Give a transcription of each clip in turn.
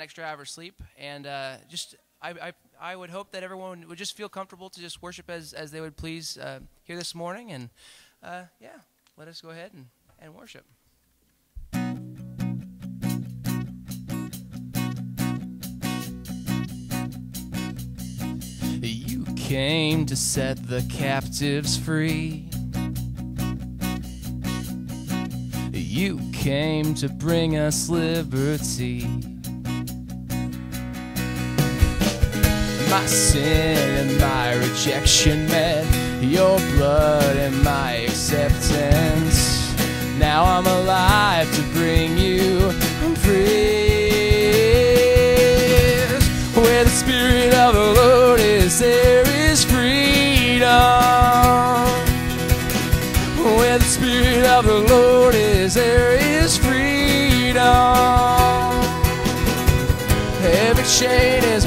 extra hour of sleep, and uh, just I, I, I would hope that everyone would just feel comfortable to just worship as, as they would please uh, here this morning, and uh, yeah, let us go ahead and, and worship. You came to set the captives free. You came to bring us liberty. My sin and my rejection met your blood and my acceptance. Now I'm alive to bring you free. Where the Spirit of the Lord is, there is freedom. Where the Spirit of the Lord is, there is freedom. Every chain is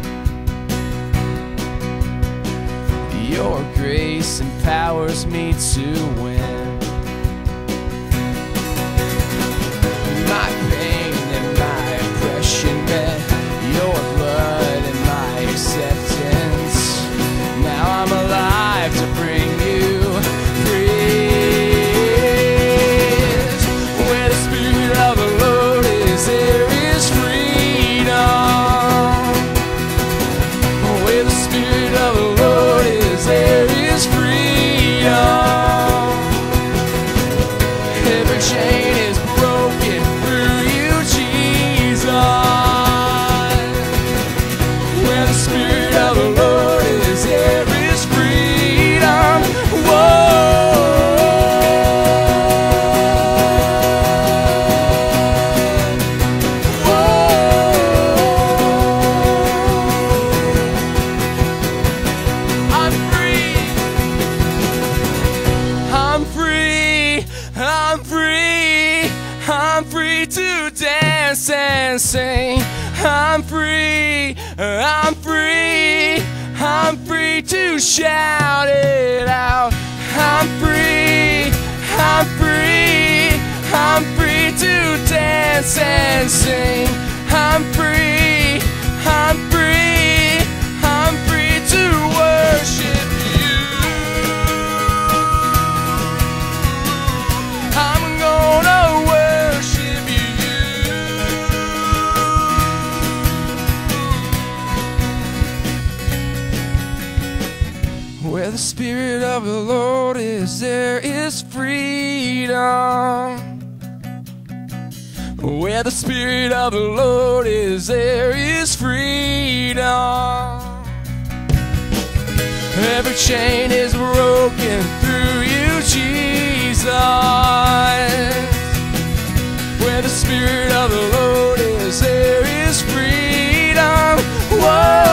Your grace empowers me to win. Shout it out. I'm free, I'm free, I'm free to dance and sing. Where the Spirit of the Lord is, there is freedom. Every chain is broken through you, Jesus. Where the Spirit of the Lord is, there is freedom. Whoa.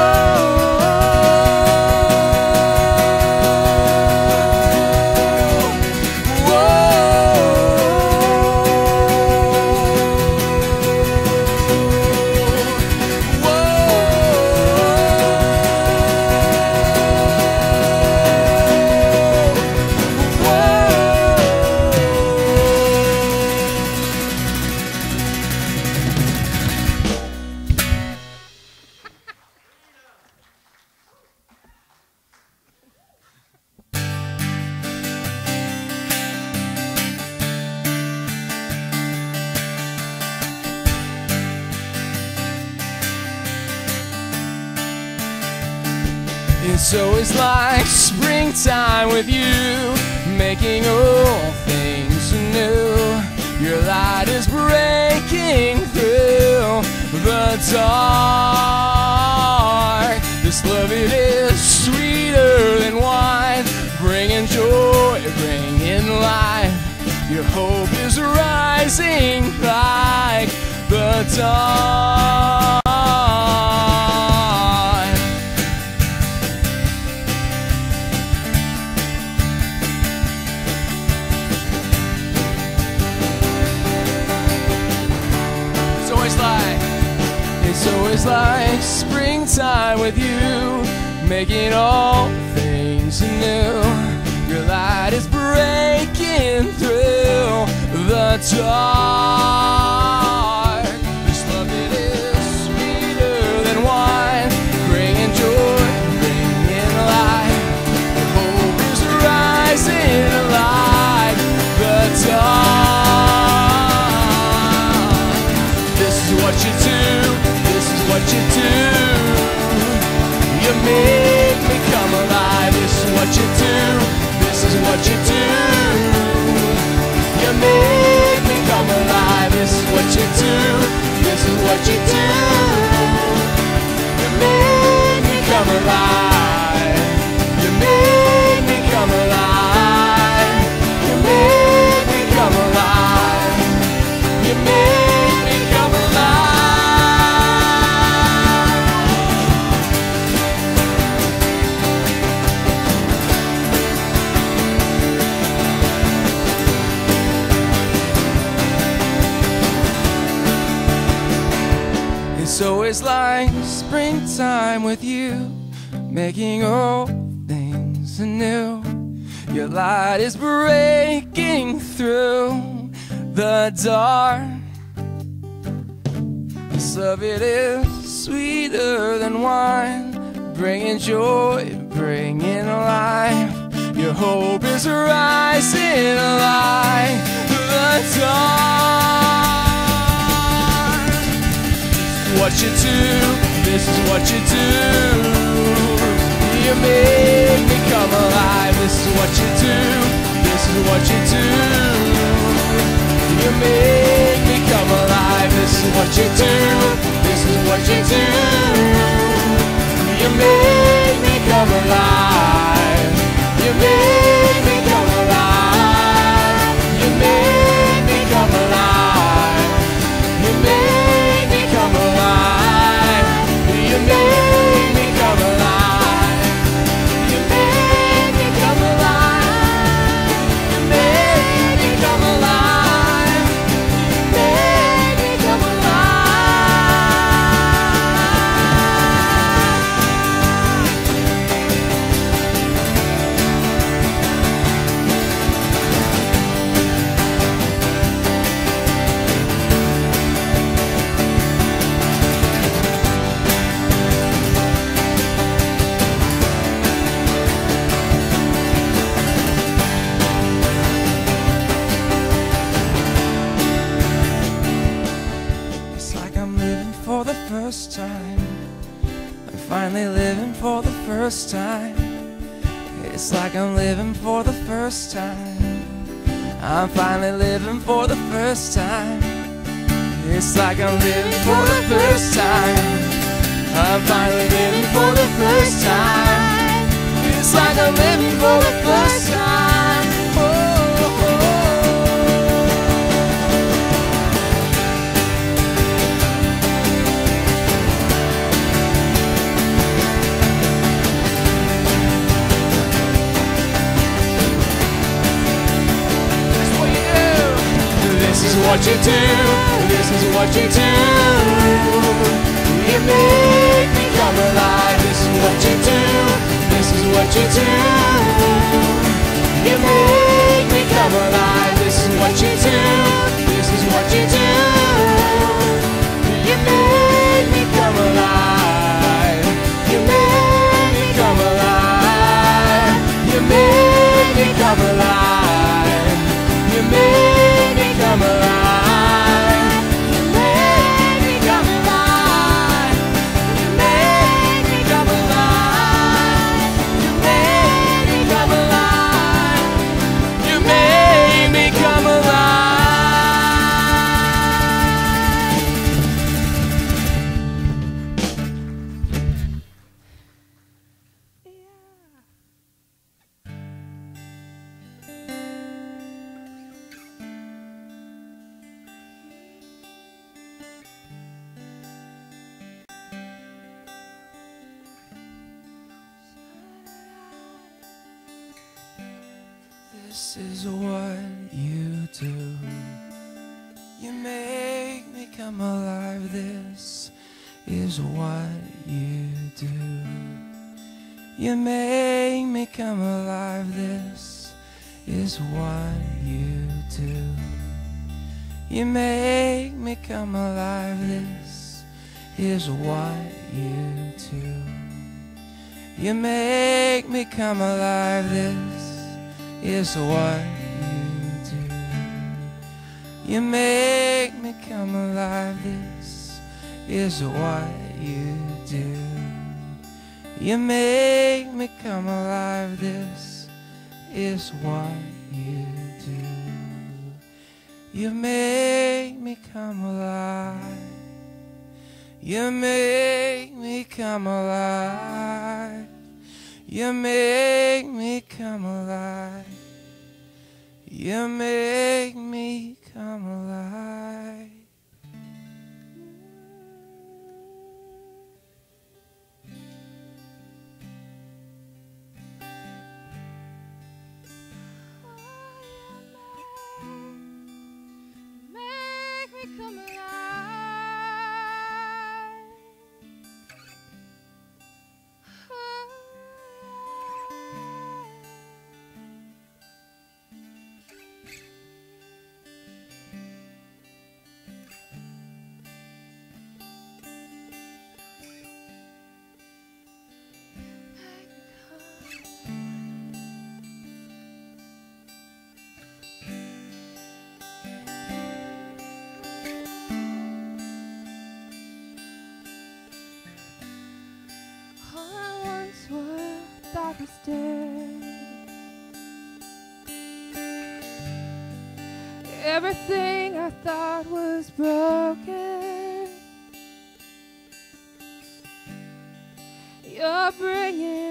It's always like springtime with you, making all things new. Your light is breaking through the dark. This love it is sweeter than wine, bringing joy, bringing life. Your hope is rising like the dawn. making all things new. Your light is breaking through the dark. This love it is sweeter than wine, bringing joy, bringing life. The hope is rising alive. The dark. This is what you do. This is what you do. You make. what you do. You make me come alive. This is what you do. This is what you do. bringing joy, bringing life. Your hope is rising like the dawn. What you do, this is what you do. You make me come alive. This is what you do. This is what you do. You make me come alive. This is what you do. This is what you do. You made me come alive. You made to do. You move. Alive. This is what you do. You make me come alive. This is what you do. You make me come alive. This is what you do. You make me come alive. You make me come alive. You make me come alive. You make me come alive. Make me come alive. Everything I thought was broken. You're bringing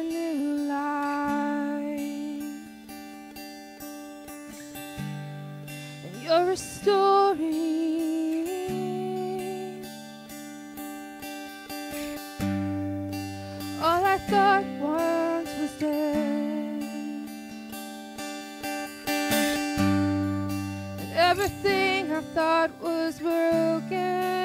thought was broken.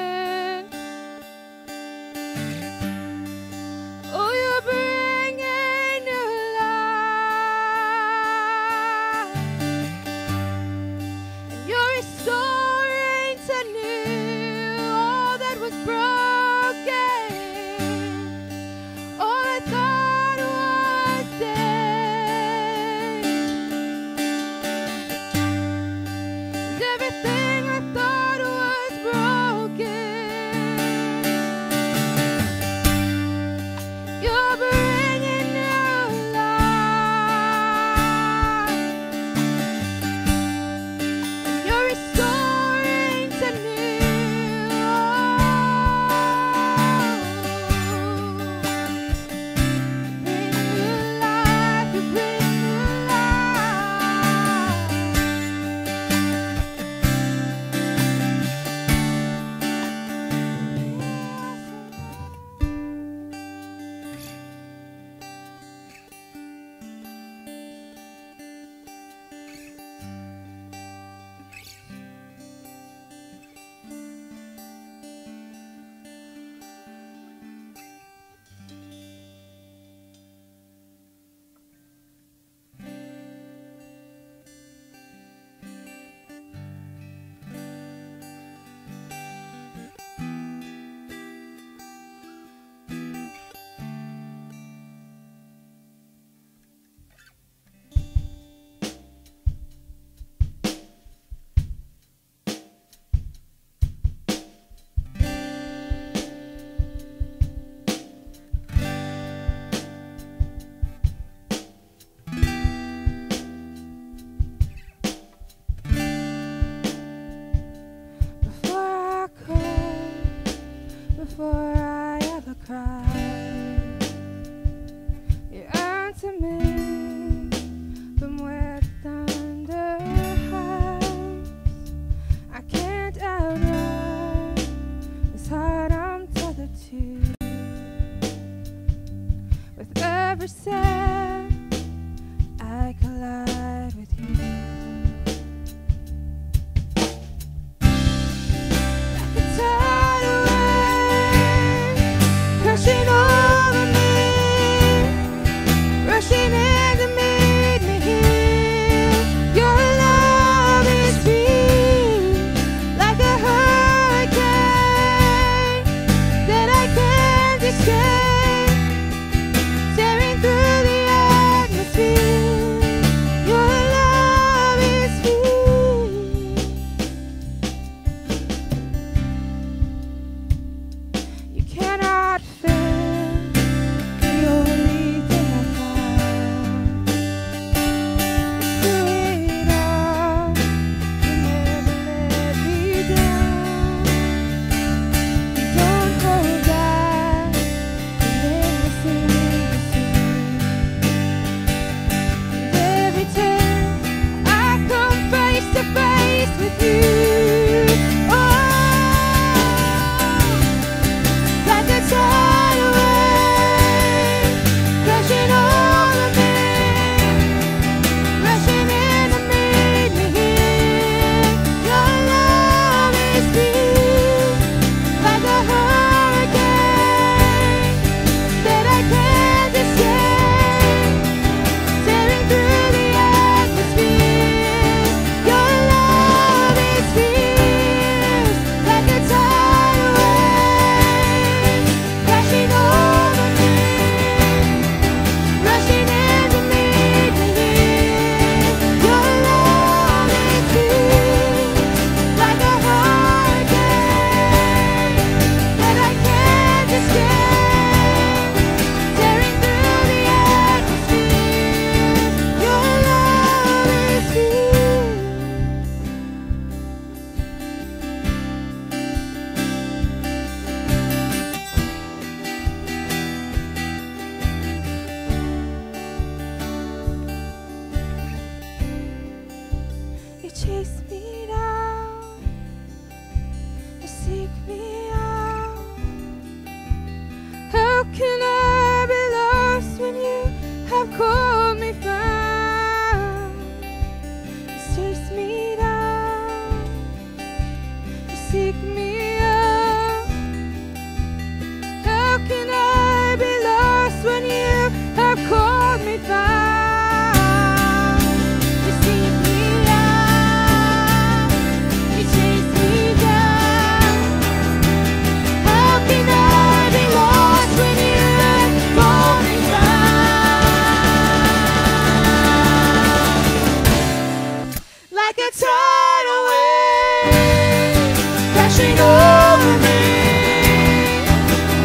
Before I ever cry,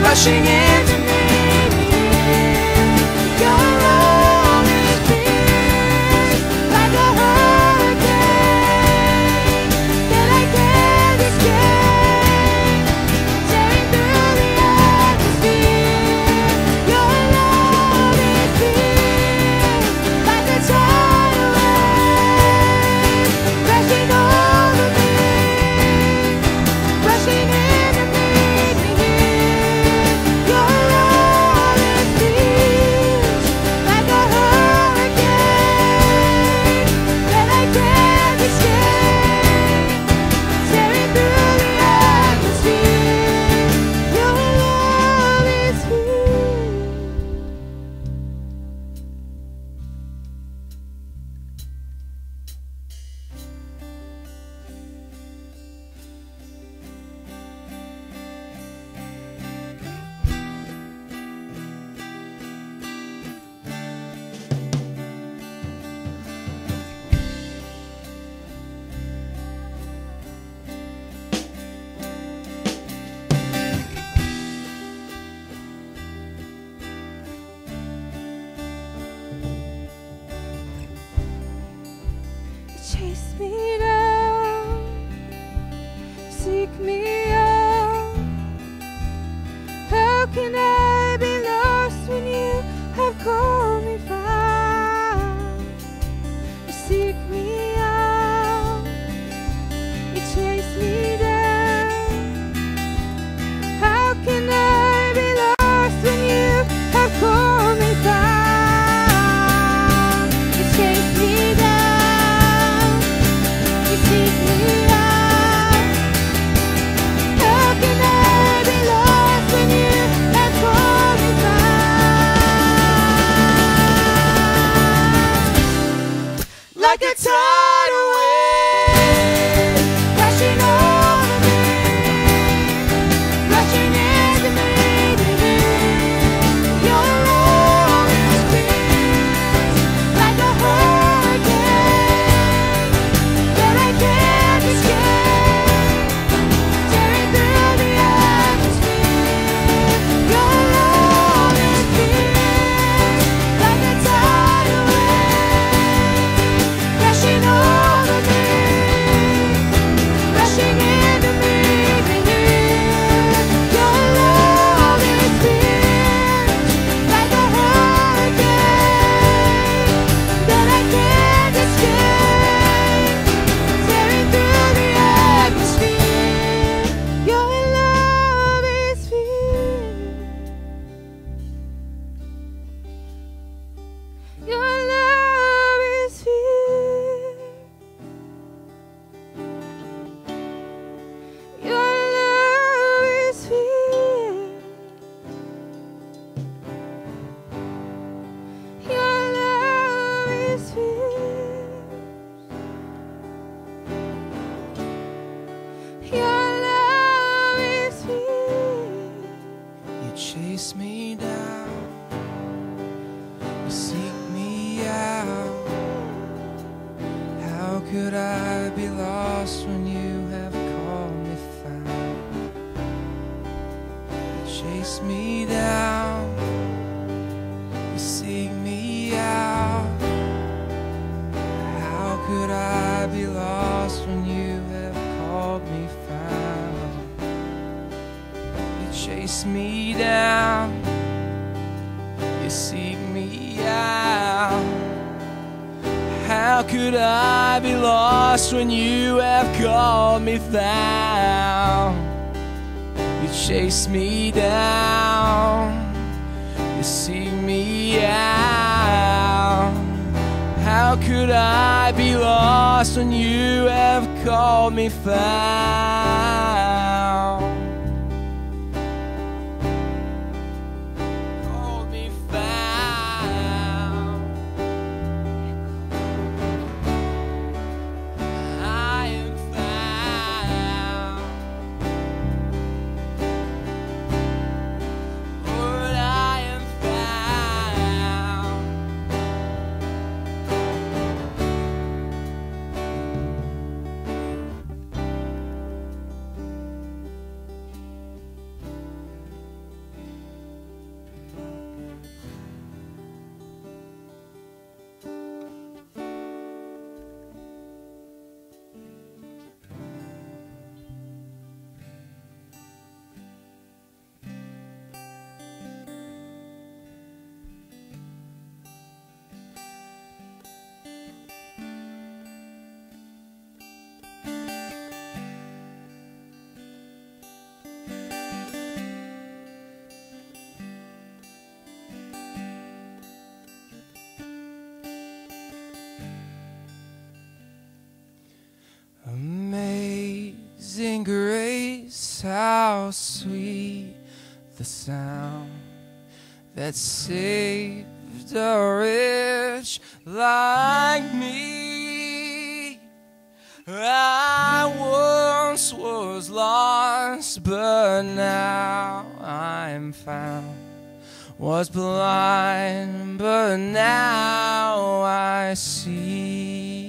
rushing into seek me out. How can I the sound that saved a wretch like me. I once was lost, but now I'm found. Was blind, but now I see.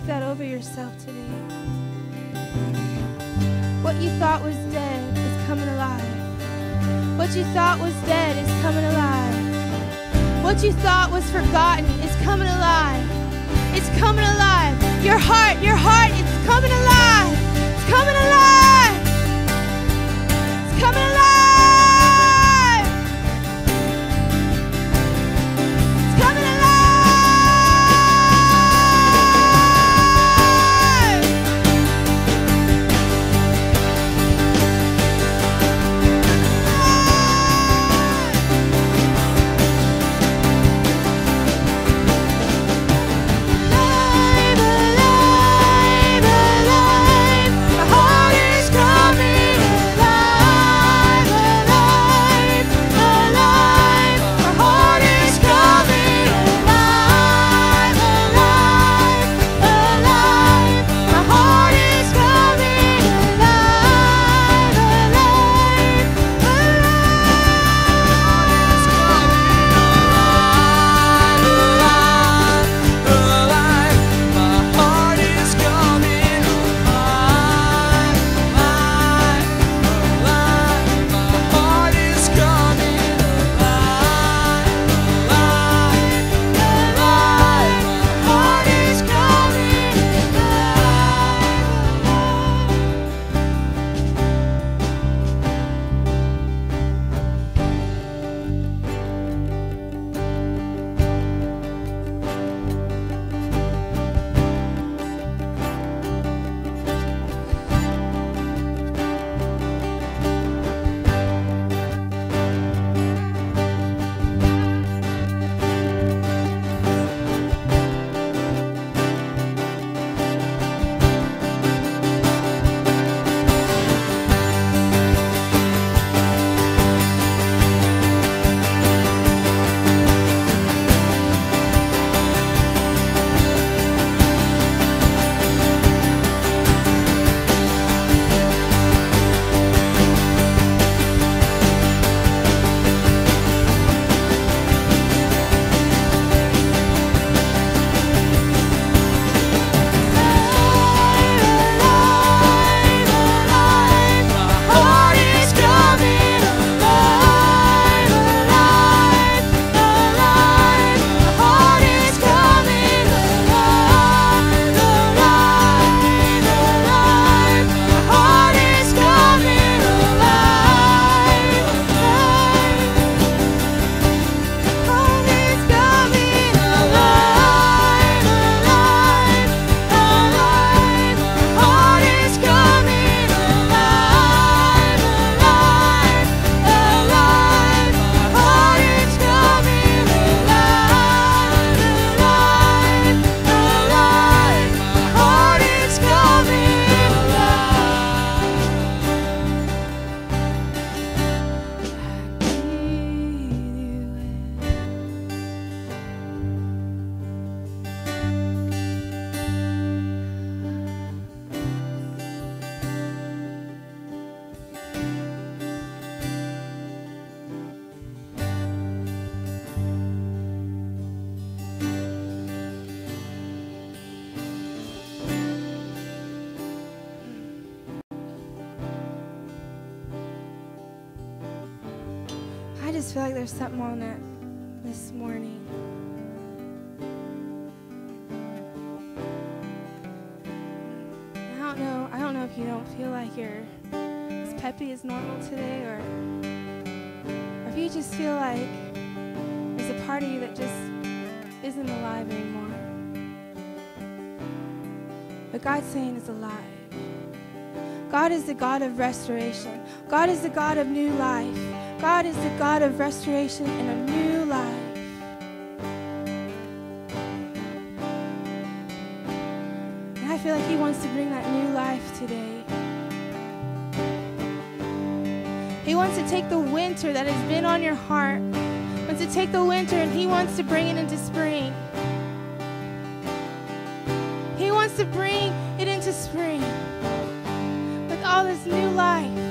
Speak that over yourself today. What you thought was dead is coming alive. What you thought was dead is coming alive. What you thought was forgotten is coming alive. It's coming alive. Your heart, your heart, it's coming alive. It's coming alive. It's coming alive. There's something on it this morning. I don't know. I don't know if you don't feel like you're as peppy as normal today, or or if you just feel like there's a part of you that just isn't alive anymore. But God's saying it's alive. God is the God of restoration. God is the God of new life. God is the God of restoration and a new life. And I feel like He wants to bring that new life today. He wants to take the winter that has been on your heart, wants to take the winter and He wants to bring it into spring. He wants to bring it into spring with all this new life.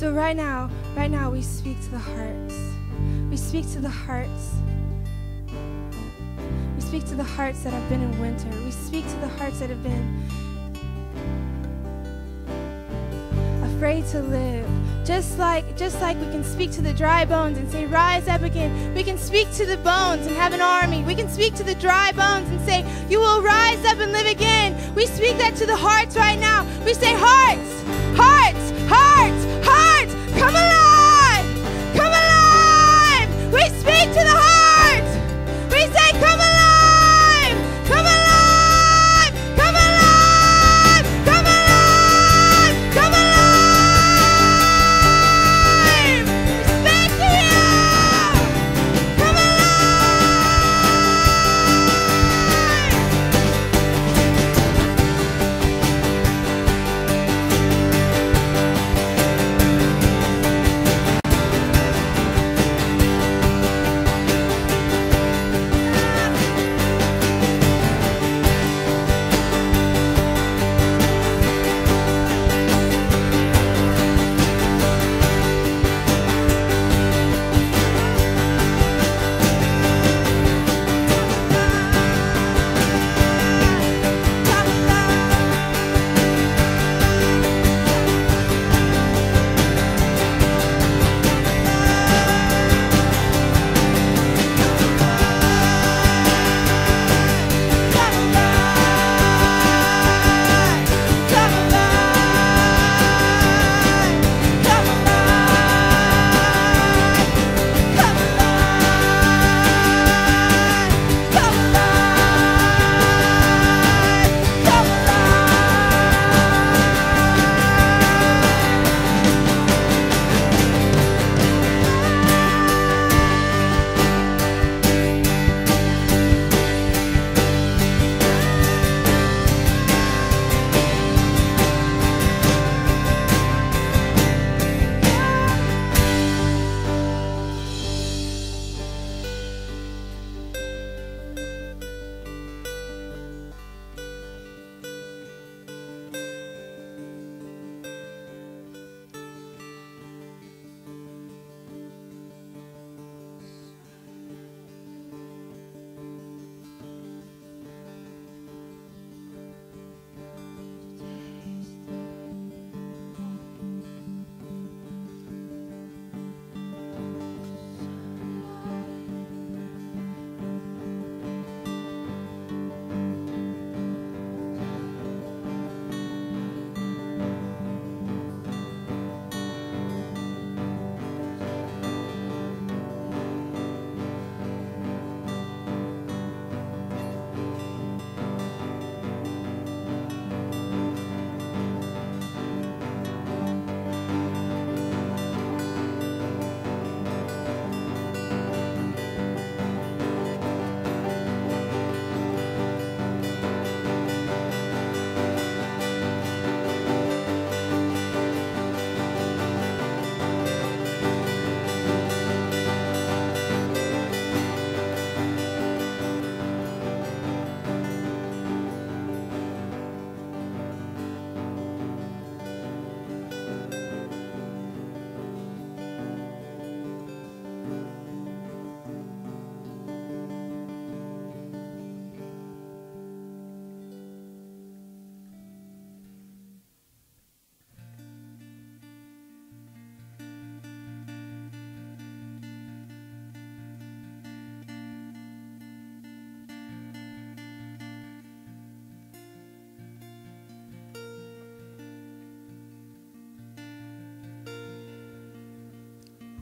So right now, right now, we speak to the hearts. We speak to the hearts. We speak to the hearts that have been in winter. We speak to the hearts that have been afraid to live. Just like just like we can speak to the dry bones and say, Rise up again. We can speak to the bones and have an army. We can speak to the dry bones and say, You will rise up and live again. We speak that to the hearts right now. We say, Hearts, hearts, hearts, hearts, come alive! Come alive! We speak to the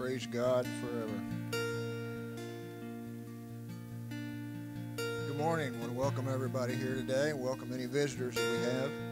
Praise God forever. Good morning. I want to welcome everybody here today. Welcome any visitors that we have.